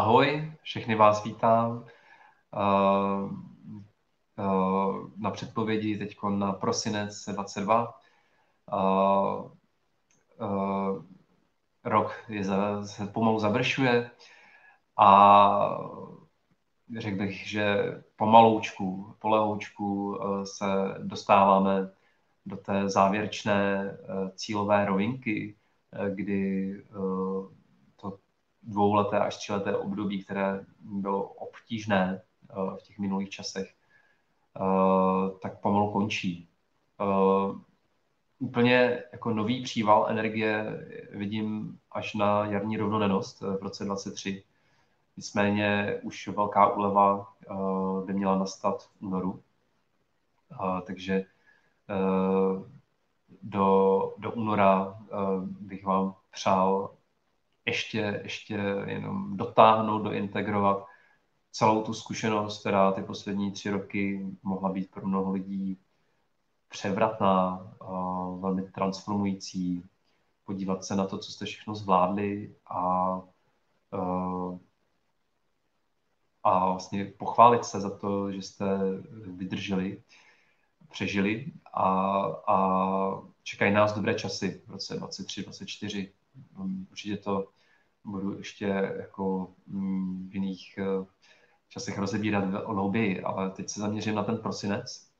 Ahoj, všechny vás vítám na předpovědi teď na prosinec 22. Rok je, se pomalu završuje a řekl bych, že pomaloučku, polehoučku se dostáváme do té závěrečné cílové rovinky, kdy dvouleté až tříleté období, které bylo obtížné eh, v těch minulých časech, eh, tak pomalu končí. Eh, úplně jako nový příval energie vidím až na jarní rovnodennost v roce 23. Nicméně už velká úleva by měla nastat v únoru. Takže do, do února bych vám přál ještě, ještě jenom dotáhnout, dointegrovat celou tu zkušenost, která ty poslední tři roky mohla být pro mnoho lidí převratná, velmi transformující, podívat se na to, co jste všechno zvládli a, a vlastně pochválit se za to, že jste vydrželi, přežili a, a čekají nás dobré časy v roce 23, 24. Určitě to budu ještě jako mm, v jiných eh, časech rozebírat hlouběji, ale teď se zaměřím na ten prosinec.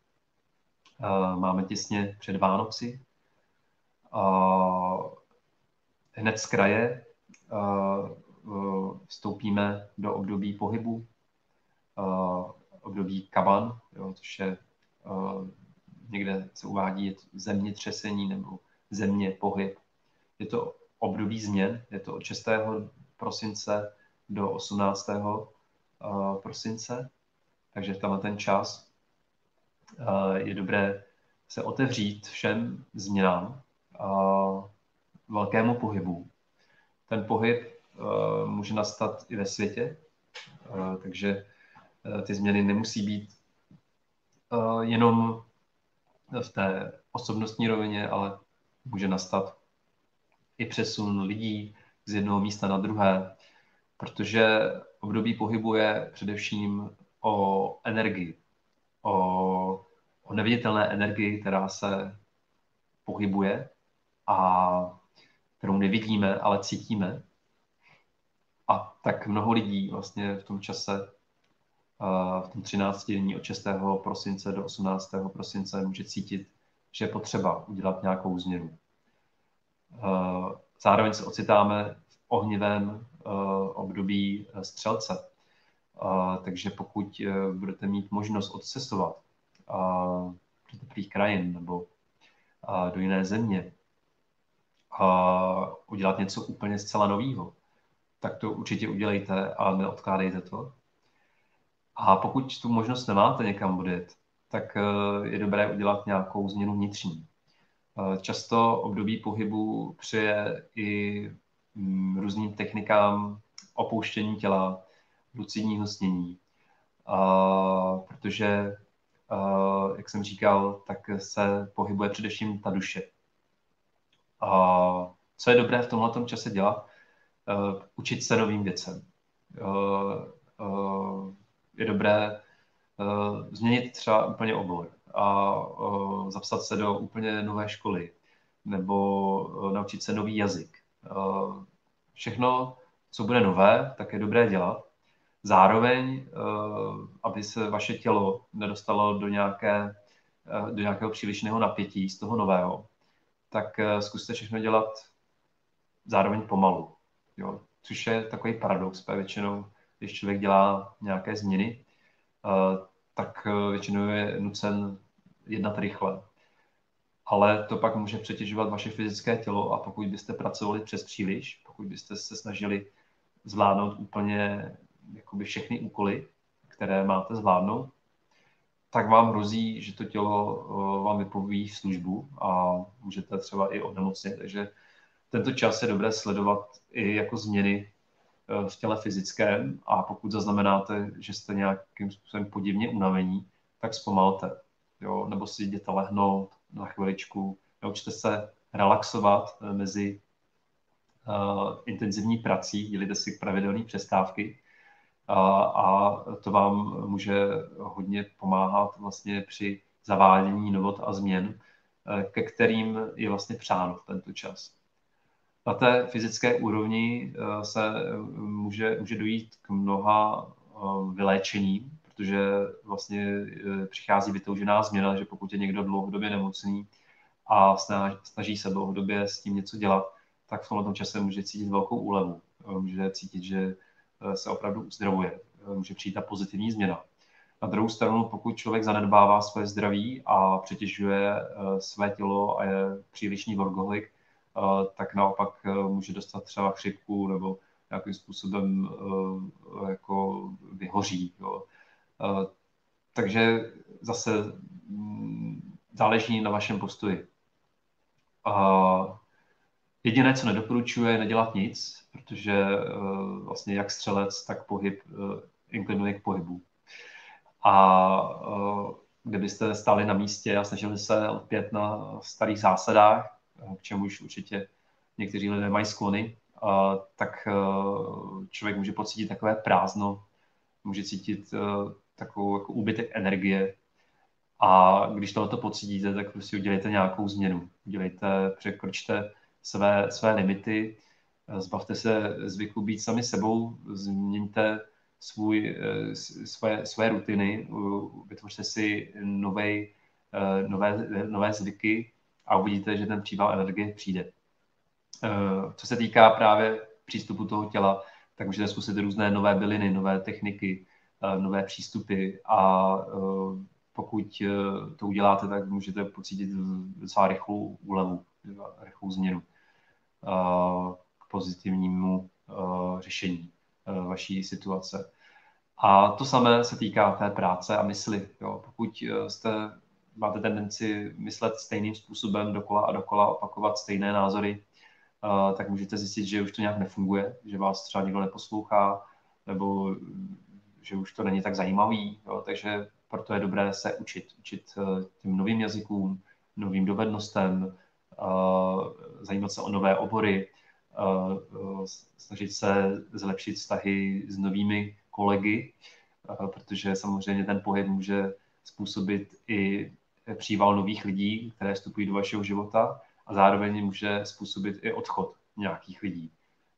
Eh, máme těsně před Vánoci. Hned z kraje eh, vstoupíme do období pohybu, období kaban, jo, což je někde se uvádí zemětřesení nebo země pohyb. Je to období změn. Je to od 6. prosince do 18. Eh, prosince, takže tam ten čas eh, je dobré se otevřít všem změnám, velkému pohybu. Ten pohyb eh, může nastat i ve světě, takže ty změny nemusí být jenom v té osobnostní rovině, ale může nastat i přesun lidí z jednoho místa na druhé, protože období pohybu je především o energii, o, o neviditelné energii, která se pohybuje a kterou nevidíme, ale cítíme. A tak mnoho lidí vlastně v tom čase, v tom 13 dní od 6. prosince do 18. prosince může cítit, že je potřeba udělat nějakou změnu. Eh, zároveň se ocitáme v ohnivém eh, období eh, střelce. Takže pokud budete mít možnost odcestovat do teplých krajin nebo do jiné země, udělat něco úplně zcela nového, tak to určitě udělejte a neodkládejte to. A pokud tu možnost nemáte někam odjet, tak je dobré udělat nějakou změnu vnitřní. Eh, často období pohybu přeje i mm, různým technikám opouštění těla, lucidního snění, protože, jak jsem říkal, tak se pohybuje především ta duše. A co je dobré v tomhle čase dělat? Eh, učit se novým věcem. Eh, je dobré změnit třeba úplně obor a uh, zapsat se do úplně nové školy nebo uh, naučit se nový jazyk. Uh, všechno, co bude nové, tak je dobré dělat. Zároveň, uh, aby se vaše tělo nedostalo do, nějaké, do nějakého přílišného napětí z toho nového, tak zkuste všechno dělat zároveň pomalu. Jo? Což je takový paradox, protože většinou, když člověk dělá nějaké změny, tak eh, většinou je nucen jednat rychle. Ale to pak může přetěžovat vaše fyzické tělo a pokud byste pracovali přes příliš, pokud byste se snažili zvládnout úplně jakoby všechny úkoly, které máte zvládnout, tak vám hrozí, že to tělo eh, vám vypoví službu a můžete třeba i onemocnit. Takže tento čas je dobré sledovat i jako změny v těle fyzickém a pokud zaznamenáte, že jste nějakým způsobem podivně unavení, tak zpomalte. Jo? Nebo si jděte lehnout na chviličku, naučte se relaxovat eh, mezi uh, intenzivní prací, dělíte si pravidelné přestávky a, a to vám může hodně pomáhat vlastně při zavádění novot a změn, ke kterým je vlastně přáno v tento čas. Na té fyzické úrovni se může, může dojít k mnoha vyléčením, protože vlastně přichází vytoužená změna, že pokud je někdo dlouhodobě nemocný a snaží se dlouhodobě s tím něco dělat, tak v tomto čase může cítit velkou úlevu. Může cítit, že eh, se opravdu uzdravuje. Eh, může přijít ta pozitivní změna. Na druhou stranu, pokud člověk zanedbává své zdraví a přetěžuje eh, své tělo a je přílišný workoholik, tak naopak může dostat třeba chřipku nebo nějakým způsobem jako vyhoří. Jo. Takže zase mm, záleží na vašem postoji. Jediné, co nedoporučuje, je nedělat nic, protože vlastně jak střelec, tak pohyb inklinuje k pohybu. A kdybyste stáli na místě a snažili se opět na starých zásadách, k čemuž určitě někteří lidé mají sklony, tak uh, člověk může pocítit takové prázdno, může cítit uh, takovou jako úbytek energie. A když tohoto pocítíte, tak prostě udělejte nějakou změnu. Udělejte, překročte své, své limity, zbavte se zvyku být sami sebou, změňte svůj, své, své rutiny, vytvořte si novej, nové, nové zvyky a uvidíte, že ten příval energie přijde. Eh, co se týká právě přístupu toho těla, tak můžete zkusit různé nové byliny, nové techniky, nové přístupy a pokud to uděláte, tak můžete pocítit docela rychlou úlevu, rychlou změnu k pozitivnímu řešení vaší situace. A to samé se týká té práce a mysli. Jo. Pokud jste, máte tendenci myslet stejným způsobem dokola a dokola, opakovat stejné názory, tak můžete zjistit, že už to nějak nefunguje, že vás třeba nikdo neposlouchá, nebo že už to není tak zajímavý. Jo. Takže proto je dobré se učit, učit e, těm novým jazykům, novým dovednostem, zajímat se o nové obory, snažit se zlepšit vztahy s novými kolegy, protože samozřejmě ten pohyb může způsobit i příval nových lidí, které vstupují do vašeho života a zároveň může způsobit i odchod nějakých lidí.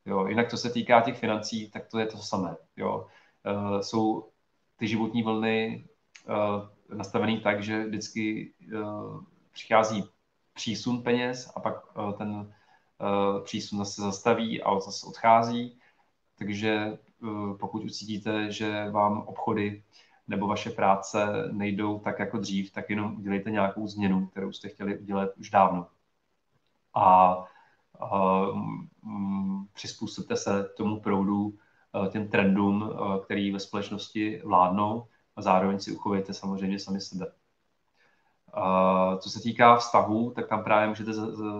Jo, jinak to se týká těch financí, tak to je to samé. Jo. Uh, jsou ty životní vlny uh, nastavené tak, že vždycky uh, přichází přísun peněz a pak uh, ten uh, přísun zase zastaví a zase odchází. Takže uh, pokud ucítíte, že vám obchody nebo vaše práce nejdou tak jako dřív, tak jenom udělejte nějakou změnu, kterou jste chtěli udělat už dávno. A uh, um, přizpůsobte se tomu proudu, uh, těm trendům, uh, který ve společnosti vládnou a zároveň si uchovejte samozřejmě sami sebe. Uh, co se týká vztahů, tak tam právě můžete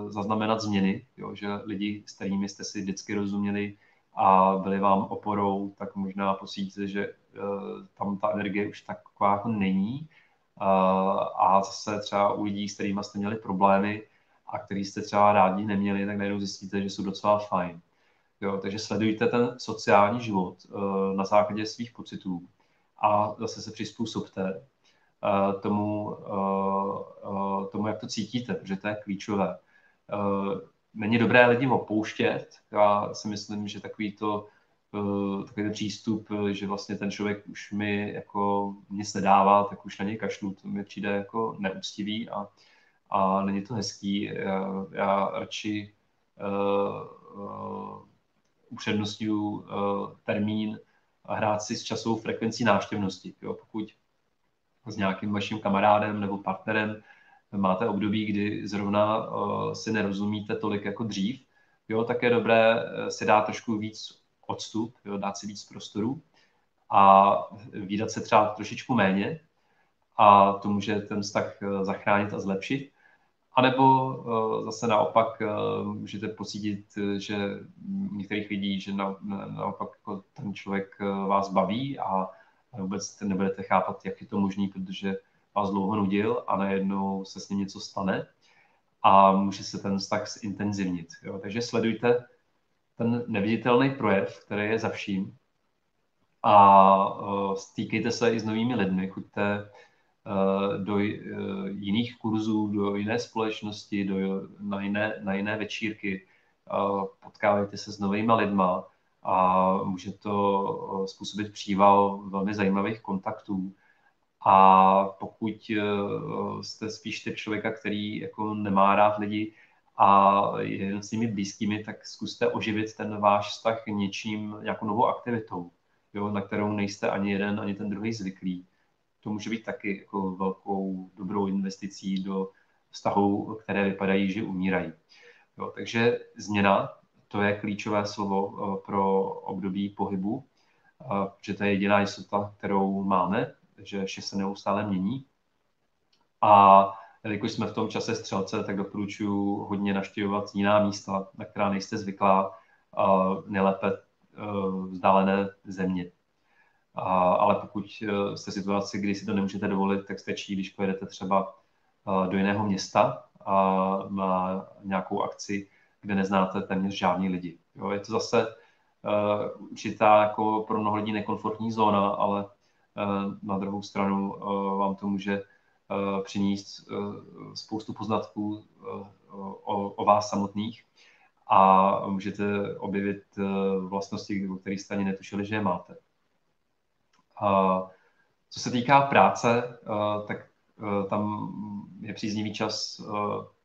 zaznamenat změny, jo, že lidi, s kterými jste si vždycky rozuměli a byli vám oporou, tak možná pocítíte, že tam ta energie už taková jako není. Uh, a zase třeba u lidí, s kterými jste měli problémy a který jste třeba rádi neměli, tak najednou zjistíte, že jsou docela fajn. Jo, takže sledujte ten sociální život uh, na základě svých pocitů a zase se přizpůsobte Eh, tomu, eh, eh, tomu, jak to cítíte, protože to je klíčové. Není dobré lidi opouštět. Já si myslím, že takový to, takový přístup, že vlastně ten člověk už mi jako nic nedává, tak už na něj kašlu, to mi přijde jako neúctivý a, a není to hezký. Já, já radši uh, uh, upřednostňuji uh, termín hrát si s časovou frekvencí návštěvnosti. Jo? Pokud s nějakým vaším kamarádem nebo partnerem máte období, kdy zrovna uh, si nerozumíte tolik jako dřív, jo, tak je dobré eh, si dát trošku víc odstup, jo, dát si víc prostoru a výdat se třeba trošičku méně a to může ten vztah eh, zachránit a zlepšit. A nebo uh, zase naopak uh, můžete pocítit, že některých lidí, že na, naopak jako ten člověk vás baví a vůbec nebudete chápat, jak je to možné, protože vás dlouho nudil a najednou se s ním něco stane a může se ten vztah zintenzivnit. Jo? Takže sledujte ten neviditelný projev, který je za vším a stýkejte se i s novými lidmi, choďte do jiných kurzů, do jiné společnosti, do, na, jiné, na jiné večírky, potkávejte se s novými lidma a může to způsobit příval velmi zajímavých kontaktů. A pokud jste spíš typ člověka, který jako nemá rád lidi a je jen s nimi blízkými, tak zkuste oživit ten váš vztah něčím, nějakou novou aktivitou, jo, na kterou nejste ani jeden, ani ten druhý zvyklí. To může být taky jako velkou dobrou investicí do vztahů, které vypadají, že umírají. Jo, takže změna, to je klíčové slovo eh, pro období pohybu, eh, že to je jediná jistota, kterou máme, že vše se neustále mění. A jelikož jsme v tom čase střelce, tak doporučuji hodně naštěvovat jiná místa, na která nejste zvyklá, nejlépe eh, vzdálené země. Ale pokud jste v situaci, kdy si to nemůžete dovolit, tak stačí, když pojedete třeba do jiného města a na nějakou akci, kde neznáte téměř žádný lidi. Jo, je to zase uh, určitá jako pro mnoho lidí nekomfortní zóna, ale uh, na druhou stranu uh, vám to může přinést uh, spoustu poznatků uh, o, vás samotných a můžete objevit vlastnosti, o kterých jste ani netušili, že je máte. Co se týká práce, tak tam je příznivý čas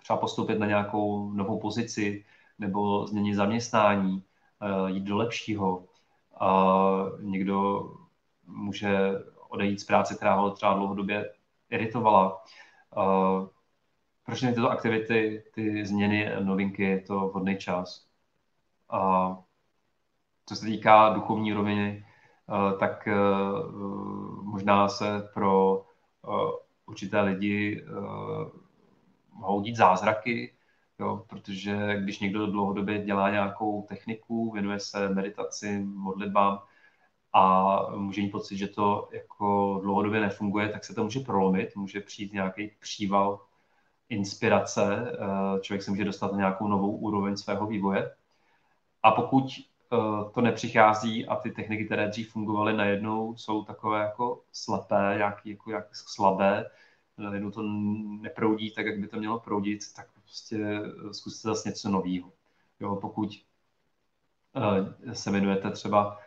třeba postoupit na nějakou novou pozici nebo změnit zaměstnání, eh, jít do lepšího. Někdo může odejít z práce, která ho třeba dlouhodobě iritovala. Pro všechny tyto aktivity, ty změny, novinky, je to vhodný čas. A co se týká duchovní roviny, eh, tak možná se pro určité lidi mohou dít zázraky, jo, protože když někdo dlouhodobě dělá nějakou techniku, věnuje se meditaci, modlitbám a může mít pocit, že to jako dlouhodobě nefunguje, tak se to může prolomit, může přijít nějaký příval inspirace, eh, člověk se může dostat na nějakou novou úroveň svého vývoje. A pokud eh, to nepřichází a ty techniky, které dřív fungovaly najednou, jsou takové jako slepé, nějaký jako jak slabé, najednou to neproudí tak, jak by to mělo proudit, tak prostě eh, zkuste zase něco nového. Jo, pokud se věnujete třeba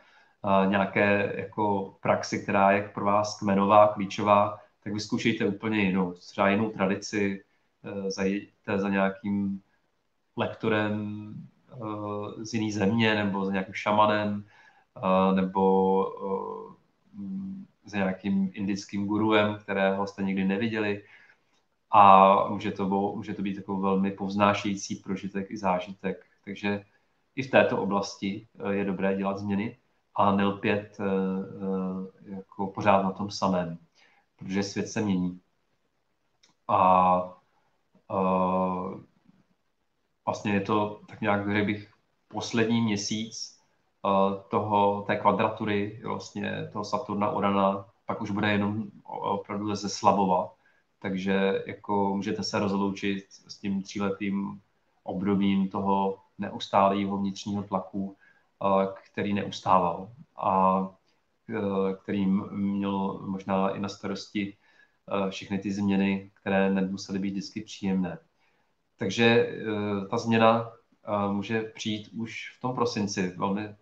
nějaké jako praxi, která je pro vás kmenová, klíčová, tak vyzkoušejte úplně jinou, třeba jinou tradici, uh, zajděte za nějakým lektorem uh, z jiné země, nebo za nějakým šamanem, uh, nebo uh, za nějakým indickým guruem, kterého jste nikdy neviděli. A může to, může to být jako velmi povznášející prožitek i zážitek. Takže i v této oblasti eh, je dobré dělat změny a nelpět eh, eh, jako pořád na tom samém, protože svět se mění. A vlastně je to tak nějak, řekl bych, poslední měsíc toho, té kvadratury, vlastně toho Saturna, Urana, pak už bude jenom opravdu zeslabovat. Takže jako můžete se rozloučit s tím tříletým obdobím toho neustálého vnitřního tlaku, který neustával a který měl možná i na starosti všechny ty změny, které nemusely být vždycky příjemné. Takže ta změna může přijít už v tom prosinci, velmi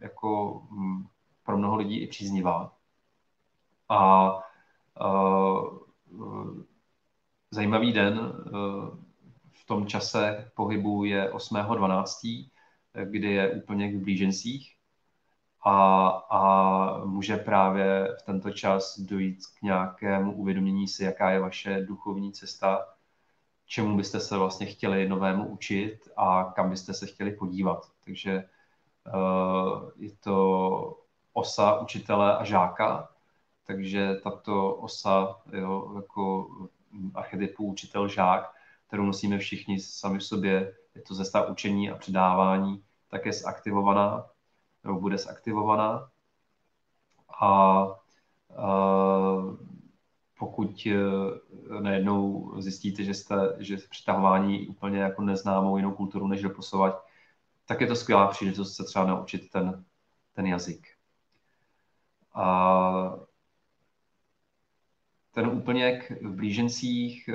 jako pro mnoho lidí i příznivá. A zajímavý den v tom čase pohybu je 8.12., kdy je úplně k blížencích a, a může právě v tento čas dojít k nějakému uvědomění si, jaká je vaše duchovní cesta, čemu byste se vlastně chtěli novému učit a kam byste se chtěli podívat. Takže uh, je to osa učitele a žáka, takže tato osa jo, jako archetypu učitel žák, kterou nosíme všichni sami v sobě, je to zesta učení a předávání, tak je zaktivovaná, nebo bude zaktivovaná. A, a pokud e, najednou zjistíte, že jste že přitahování úplně jako neznámou jinou kulturu než doposovat, tak je to skvělá příležitost se třeba naučit ten, ten jazyk. A ten úplněk v blížencích eh,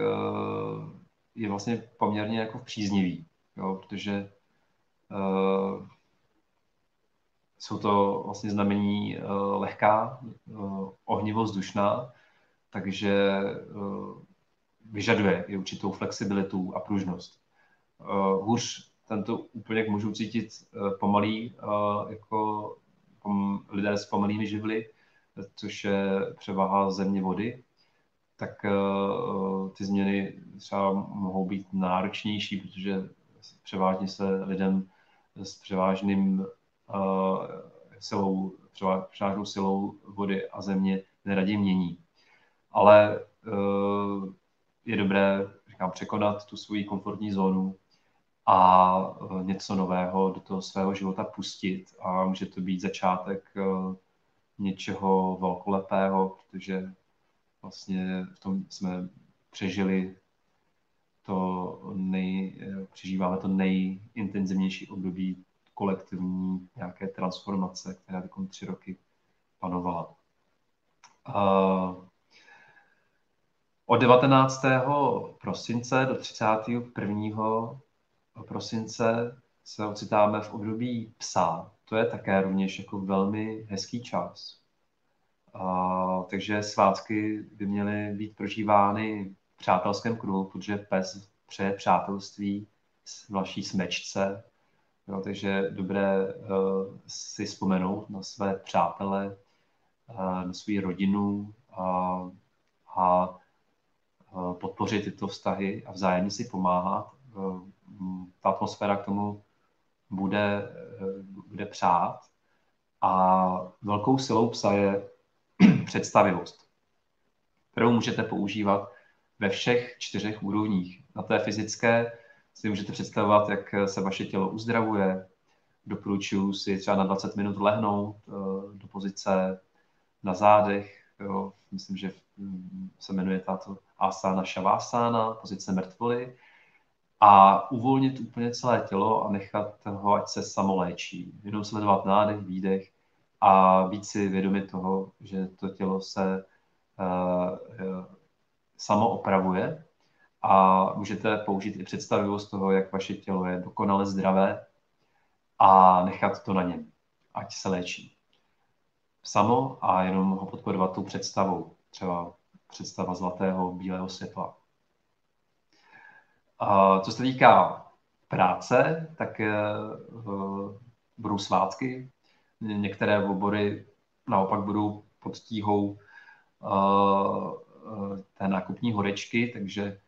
je vlastně poměrně jako příznivý, jo, protože uh, jsou to vlastně znamení uh, lehká, uh, ohnivozdušná, takže uh, vyžaduje i určitou flexibilitu a pružnost. Uh, hůř tento úplněk můžou cítit uh, pomalý, uh, jako pom, lidé s pomalými živly, což je převaha země vody, tak uh, ty změny třeba mohou být náročnější, protože převážně se lidem s převážným uh, silou, převážnou silou vody a země neradě mění. Ale uh, je dobré, říkám, překonat tu svoji komfortní zónu a uh, něco nového do toho svého života pustit a může to být začátek uh, něčeho velkolepého, protože vlastně v tom jsme přežili to nej, přežíváme to nejintenzivnější období kolektivní nějaké transformace, která teď tři roky panovala. Od 19. prosince do 31. prosince se ocitáme v období psa. To je také rovněž jako velmi hezký čas. Takže svátky by měly být prožívány přátelském kruhu, protože pes přeje přátelství s vaší smečce. Jo, takže dobré uh, si vzpomenout na své přátele, uh, na svou rodinu uh, a uh, podpořit tyto vztahy a vzájemně si pomáhat. Uh, ta atmosféra k tomu bude, uh, bude přát. A velkou silou psa je představivost, kterou můžete používat ve všech čtyřech úrovních. Na té fyzické si můžete představovat, jak se vaše tělo uzdravuje. Doporučuji si třeba na 20 minut lehnout eh, do pozice na zádech. Jo. Myslím, že se jmenuje tato asana shavasana, pozice mrtvoly. A uvolnit úplně celé tělo a nechat ho, ať se samo léčí. Jenom sledovat nádech, výdech a být si vědomi toho, že to tělo se uh, samo opravuje a můžete použít i představivost toho, jak vaše tělo je dokonale zdravé a nechat to na něm, ať se léčí. Samo a jenom ho podporovat tou představou, třeba představa zlatého bílého světla. A co se týká práce, tak uh, budou svátky, Některé obory naopak budou pod tíhou uh, té nákupní horečky, takže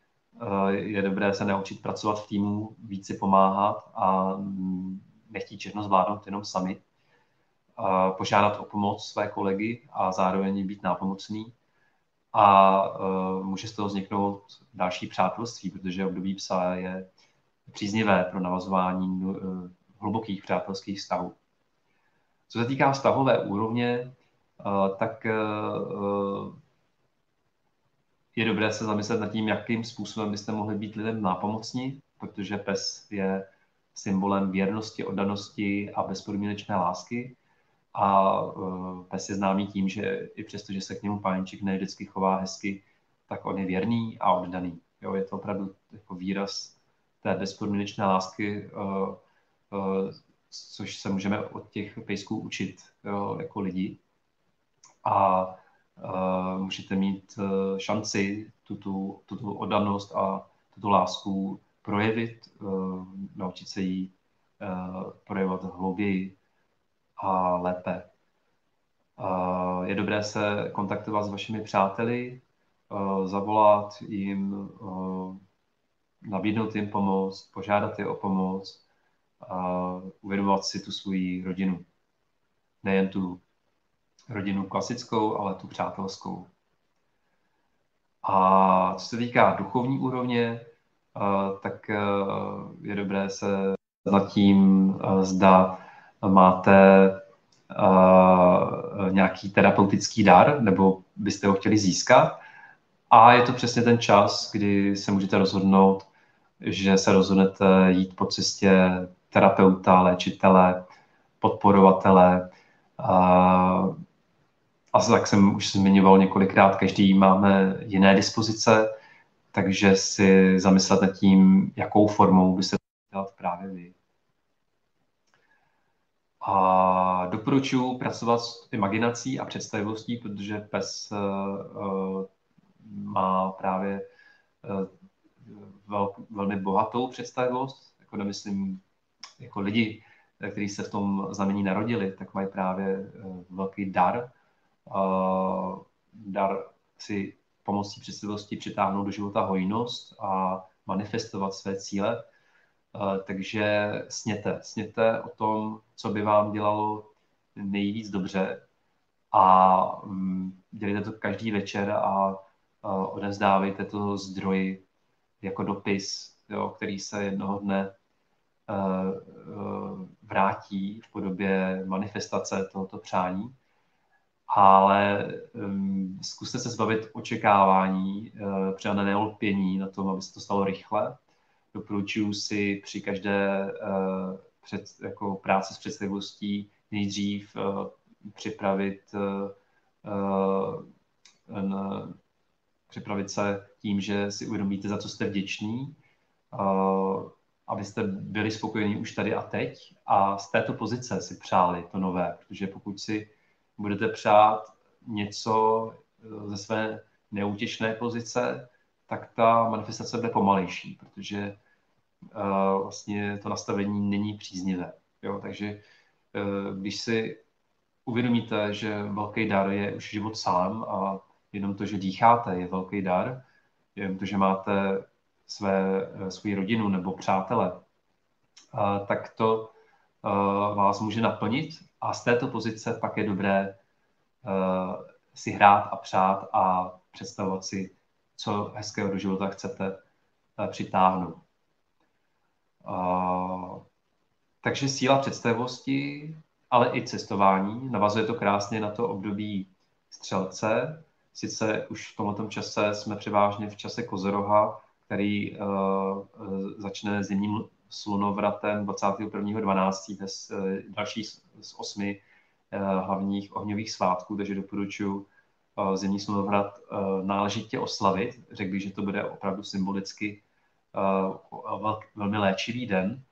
uh, je dobré se naučit pracovat v týmu, víc si pomáhat a mm, nechtít všechno zvládnout jenom sami. Uh, požádat o pomoc své kolegy a zároveň být nápomocný. A může z toho vzniknout další přátelství, protože období psa je příznivé pro navazování hlubokých přátelských vztahů. Co se týká vztahové úrovně, eh, tak eh, je dobré se zamyslet nad tím, jakým způsobem byste mohli být lidem nápomocní, protože pes je symbolem věrnosti, oddanosti a bezpodmínečné lásky. A eh, pes je známý tím, že i přesto, že se k němu pániček ne vždycky chová hezky, tak on je věrný a oddaný. Jo, je to opravdu jako výraz té bezpodmínečné lásky, což se můžeme od těch pejsků učit jo, jako lidi. A uh, můžete mít uh, šanci tuto, tuto oddanost a tuto lásku projevit, uh, naučit se ji uh, projevovat hlouběji a lépe. Uh, je dobré se kontaktovat s vašimi přáteli, uh, zavolat jim, uh, nabídnout jim pomoc, požádat je o pomoc, a uvědomovat si tu svoji rodinu. Nejen tu rodinu klasickou, ale tu přátelskou. A co se týká duchovní úrovně, tak je dobré se nad tím, zda máte nějaký terapeutický dar, nebo byste ho chtěli získat. A je to přesně ten čas, kdy se můžete rozhodnout, že se rozhodnete jít po cestě terapeuta, léčitele, podporovatele, a jak jsem už zmiňoval několikrát, každý máme jiné dispozice, takže si zamyslet nad tím, jakou formou by se dělat právě vy. A doporučuji pracovat s imaginací a představivostí, protože PES uh, má právě vel, velmi bohatou představivost, jako nemyslím jako lidi, kteří se v tom znamení narodili, tak mají právě uh, velký dar. Uh, dar si pomocí představivosti přitáhnout do života hojnost a manifestovat své cíle. Uh, takže sněte, sněte o tom, co by vám dělalo nejvíc dobře a um, dělejte to každý večer a uh, odevzdávejte to zdroji jako dopis, jo, který se jednoho dne vrátí v podobě manifestace tohoto přání. Ale um, zkuste se zbavit očekávání, uh, přehané lpění na tom, aby se to stalo rychle. Doporučuji si při každé uh, před, jako práce s představivostí nejdřív uh, připravit uh, uh, připravit se tím, že si uvědomíte, za co jste vděční, uh, abyste byli spokojení už tady a teď a z této pozice si přáli to nové, protože pokud si budete přát něco ze své neútěšné pozice, tak ta manifestace bude pomalejší, protože uh, vlastně to nastavení není příznivé. Jo? Takže uh, když si uvědomíte, že velký dar je už život sám a jenom to, že dýcháte, je velký dar, jenom to, že máte své, svou rodinu nebo přátele, uh, tak to vás může naplnit a z této pozice pak je dobré uh, si hrát a přát a představovat si, co hezkého do života chcete přitáhnout. Takže síla představivosti, ale i cestování. Navazuje to krásně na to období střelce. Sice už v tomto čase jsme převážně v čase Kozoroha, který uh, začne zimním slunovratem 21.12. bez uh, další z osmi uh, hlavních ohňových svátků, takže doporučuji uh, zimní slunovrat náležitě oslavit. Řekl bych, že to bude opravdu symbolicky velmi léčivý den,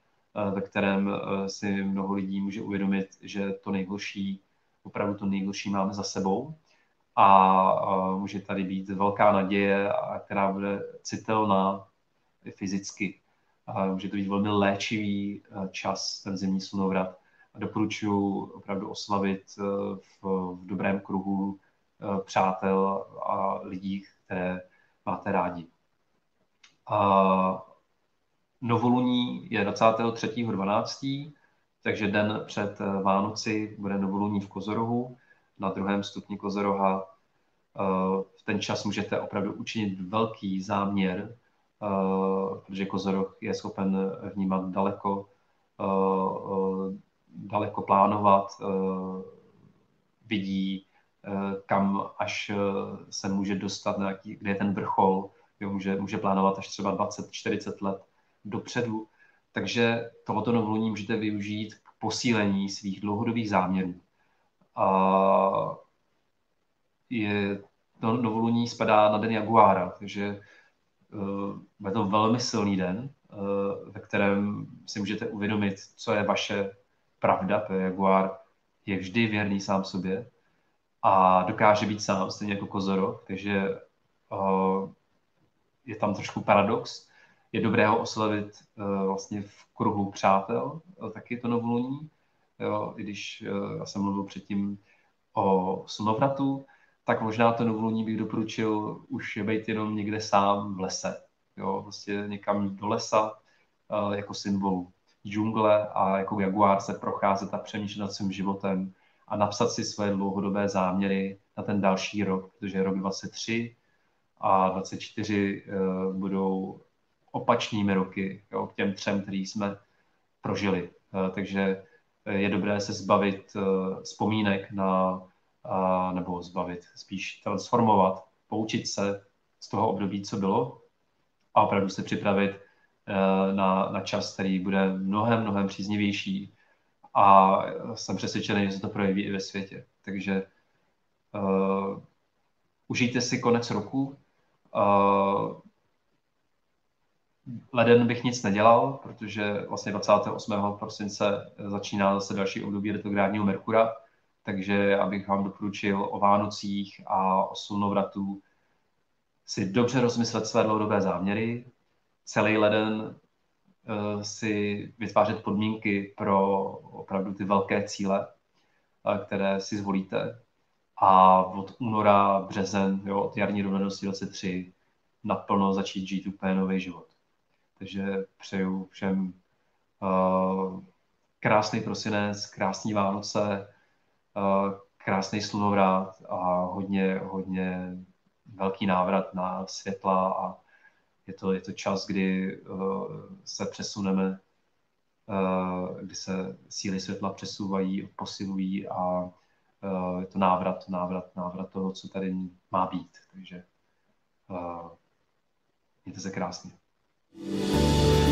ve kterém si mnoho lidí může uvědomit, že to nejhorší, opravdu to nejhorší máme za sebou a může tady být velká naděje, která bude citelná i fyzicky. Může to být velmi léčivý čas, ten zimní slunovrat. Doporučuji opravdu oslavit v, v dobrém kruhu přátel a lidí, které máte rádi. A novoluní je 23.12., takže den před Vánoci bude novoluní v Kozorohu na druhém stupni kozoroha. Eh, v ten čas můžete opravdu učinit velký záměr, eh, protože kozoroh je schopen vnímat daleko, eh, daleko plánovat, vidí, kam až se může dostat, kde je ten vrchol, jo, může, může plánovat až třeba 20-40 let dopředu. Takže tohoto novoluní můžete využít k posílení svých dlouhodobých záměrů a je, to novoluní spadá na den Jaguára, takže uh, je to velmi silný den, uh, ve kterém si můžete uvědomit, co je vaše pravda, protože Jaguár je vždy věrný sám sobě a dokáže být sám, stejně jako Kozoro, takže uh, je tam trošku paradox. Je dobré ho oslavit vlastně v kruhu přátel, taky to novoluní, jo, i když já jsem mluvil předtím o slunovratu, tak možná to novoluní bych doporučil už být jenom někde sám v lese. Jo, vlastně někam do lesa uh, jako symbol džungle a jako jaguár se procházet a přemýšlet nad svým životem a napsat si své dlouhodobé záměry na ten další rok, protože rok 23 a 24 uh, budou opačnými roky jo, k těm třem, který jsme prožili. Uh, takže je dobré se zbavit vzpomínek na, uh, nebo zbavit, spíš transformovat, poučit se z toho období, co bylo a opravdu se připravit uh, na, na čas, který bude mnohem, mnohem příznivější a jsem přesvědčený, že se to projeví i ve světě. Takže Uh, užijte si konec roku. Uh, leden bych nic nedělal, protože vlastně 28. prosince začíná zase další období retrográdního Merkura, takže abych vám doporučil o Vánocích a o slunovratů si dobře rozmyslet své dlouhodobé záměry, celý leden uh, si vytvářet podmínky pro opravdu ty velké cíle, uh, které si zvolíte. A od února, březen, jo, od jarní rovnosti 23 naplno začít žít úplně nový život. Takže přeju všem uh, krásný prosinec, krásný Vánoce, krásný slunovrát a hodně, hodně velký návrat na světla a je to, je to čas, kdy uh, se přesuneme, uh, kdy se síly světla přesouvají, posilují a je to návrat, návrat, návrat toho, co tady má být. Takže mějte se krásně. thank you